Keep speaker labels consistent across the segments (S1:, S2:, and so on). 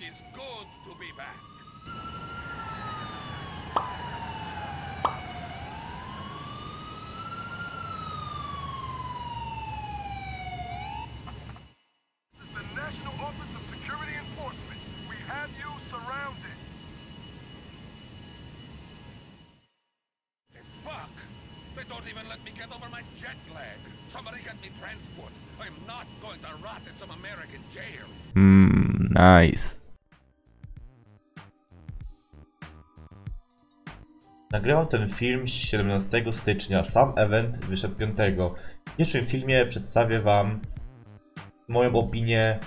S1: It is good to be back.
S2: The National Office of Security Enforcement. We have you surrounded.
S1: Fuck? They don't even let me get over my jet lag. Somebody get me transport. I'm not going to rot in some American jail.
S3: Mmm, nice. Nagrywam ten film 17 stycznia, sam event wyszedł 5. W pierwszym filmie przedstawię wam moją opinię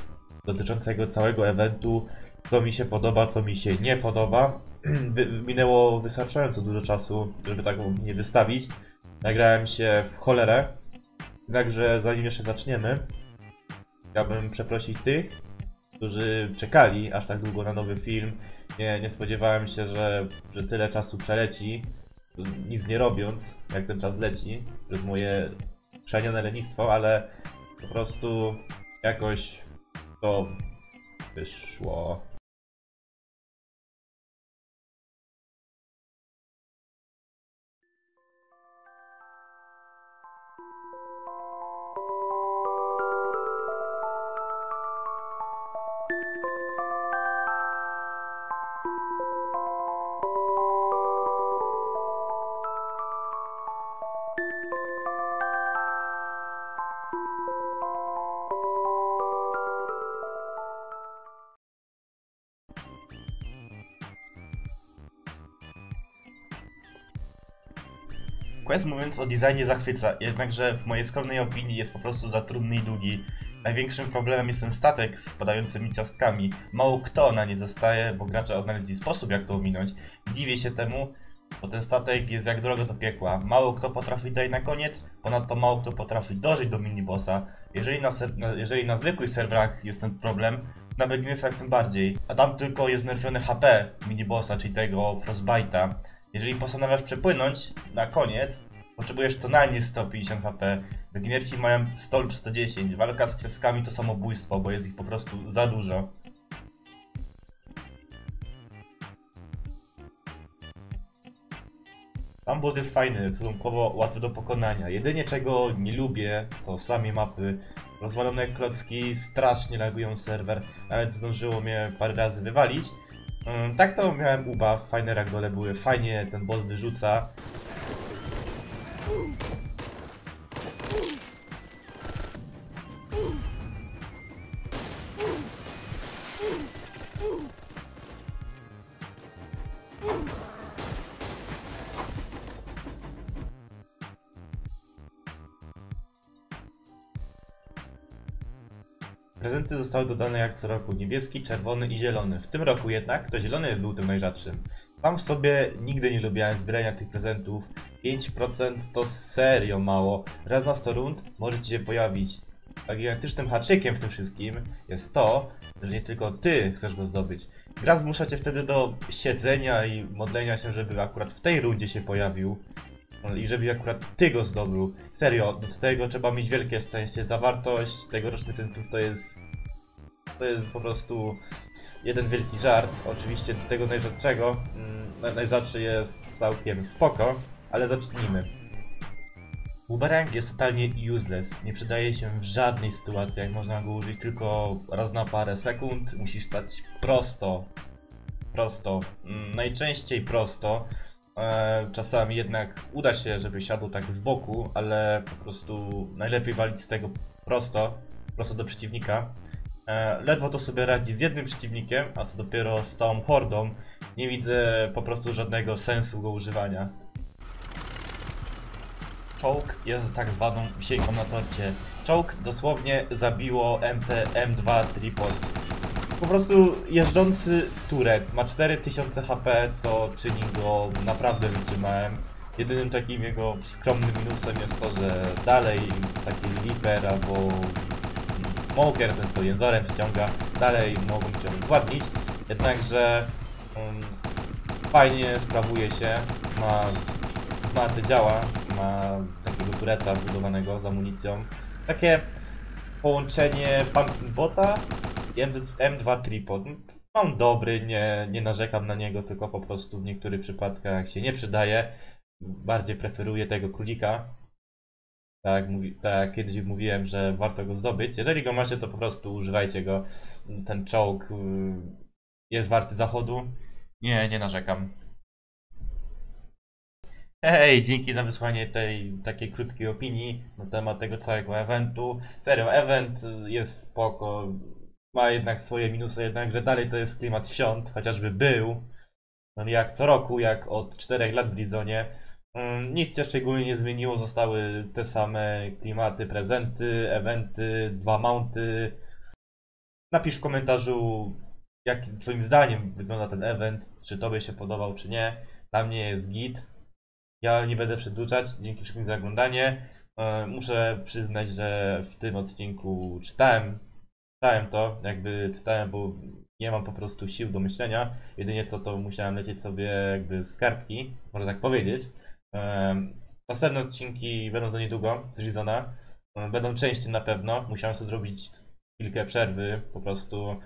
S3: dotyczącego całego eventu, co mi się podoba, co mi się nie podoba. Minęło wystarczająco dużo czasu, żeby taką opinię wystawić. Nagrałem się w cholerę, jednakże zanim jeszcze zaczniemy, chciałbym przeprosić tych, którzy czekali aż tak długo na nowy film. Nie, nie spodziewałem się, że, że tyle czasu przeleci, nic nie robiąc, jak ten czas leci, przez moje szanione lenistwo, ale po prostu jakoś to wyszło. Quest mówiąc o designie zachwyca, jednakże w mojej skromnej opinii jest po prostu za trudny i długi. Największym problemem jest ten statek z spadającymi ciastkami. Mało kto na nie zostaje, bo gracze odnaleźli sposób jak to ominąć. Dziwię się temu, bo ten statek jest jak droga do piekła. Mało kto potrafi dać na koniec, ponadto mało kto potrafi dożyć do minibossa. Jeżeli na, jeżeli na zwykłych serwerach jest ten problem, na beginnersach tym bardziej. A tam tylko jest nerfione HP minibossa, czyli tego Frostbite'a. Jeżeli postanawiasz przepłynąć na koniec, potrzebujesz co najmniej 150 HP. Beginnersi mają 100 lub 110. Walka z cieskami to samobójstwo, bo jest ich po prostu za dużo. Sam boss jest fajny, stosunkowo łatwy do pokonania. Jedynie czego nie lubię, to same mapy. Rozwalone klocki strasznie lagują serwer, nawet zdążyło mnie parę razy wywalić. Mm, Tak to miałem ubaw, fajne ragdole były, fajnie ten boss wyrzuca. Prezenty zostały dodane jak co roku, niebieski, czerwony i zielony. W tym roku jednak to zielony był tym najrzadszym. Sam w sobie nigdy nie lubiłem zbierania tych prezentów. 5% to serio mało. Raz na 100 rund może ci się pojawić. Tak gigantycznym haczykiem w tym wszystkim jest to, że nie tylko ty chcesz go zdobyć. Gra zmusza cię wtedy do siedzenia i modlenia się, żeby akurat w tej rundzie się pojawił. I żeby akurat ty go zdobył. Serio, do tego trzeba mieć wielkie szczęście. Zawartość tegorocznych tytułów to jest. To jest po prostu jeden wielki żart. Oczywiście do tego najrzadszego. mm, naj- Najrzadszy jest całkiem spoko, ale zacznijmy. Boomerang jest totalnie useless. Nie przydaje się w żadnej sytuacji. Jak można go użyć tylko raz na parę sekund, musisz stać prosto. Prosto. Mm, Najczęściej prosto. E, czasami jednak uda się, żeby siadł tak z boku, ale po prostu najlepiej walić z tego prosto, prosto do przeciwnika. E, ledwo to sobie radzi z jednym przeciwnikiem, a co dopiero z całą hordą. Nie widzę po prostu żadnego sensu go używania. Czołg jest tak zwaną wisienką na torcie. Czołg dosłownie zabiło MP M2 Tripod. Po prostu jeżdżący turret ma 4000 HP, co czyni go naprawdę wytrzymałem. Jedynym takim jego skromnym minusem jest to, że dalej taki Reaper albo Smoker, ten co jęzorem przyciąga, dalej mogą cię zładnić. Jednakże um, fajnie sprawuje się, ma, ma te działa, ma takiego tureta wbudowanego z amunicją. Takie połączenie Pumpkin Bota M2 Tripod. On dobry, nie, nie narzekam na niego, tylko po prostu w niektórych przypadkach się nie przydaje. Bardziej preferuję tego królika. Tak, mówi, tak kiedyś mówiłem, że warto go zdobyć. Jeżeli go macie, to po prostu używajcie go. Ten czołg y, jest warty zachodu. Nie, nie narzekam. Hej, dzięki za wysłanie tej takiej krótkiej opinii na temat tego całego eventu. Serio, event y, jest spoko. Ma jednak swoje minusy, jednakże dalej to jest klimat świąt, chociażby był. No jak co roku, jak od 4 lat w Blizonie. Mm, Nic się szczególnie nie zmieniło, zostały te same klimaty, prezenty, eventy, dwa mounty. Napisz w komentarzu, jak twoim zdaniem wygląda ten event, czy tobie się podobał, czy nie. Dla mnie jest git. Ja nie będę przedłużać, dzięki wszystkim za oglądanie. E, Muszę przyznać, że w tym odcinku czytałem, czytałem to, jakby czytałem, bo nie mam po prostu sił do myślenia. Jedynie co to musiałem lecieć sobie jakby z kartki, można tak powiedzieć. Następne odcinki będą za niedługo z Rizona. Będą częściej na pewno. Musiałem sobie zrobić chwilkę przerwy, po prostu.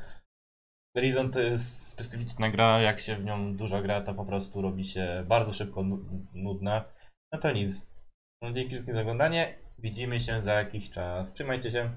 S3: Horizon to jest specyficzna gra, jak się w nią dużo gra, to po prostu robi się bardzo szybko nu- nudna. No to nic. No, dzięki wszystkim za oglądanie. Widzimy się za jakiś czas. Trzymajcie się.